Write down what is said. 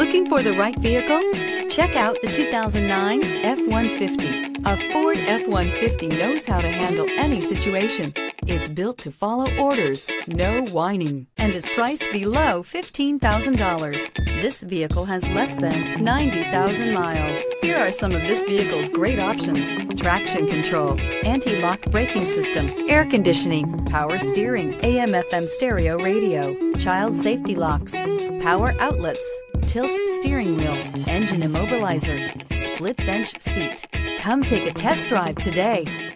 Looking for the right vehicle? Check out the 2009 F-150. A Ford F-150 knows how to handle any situation. It's built to follow orders, no whining, and is priced below $15,000. This vehicle has less than 90,000 miles. Here are some of this vehicle's great options. Traction control, anti-lock braking system, air conditioning, power steering, AM FM stereo radio, child safety locks, power outlets, tilt steering wheel, engine immobilizer, split bench seat. Come take a test drive today.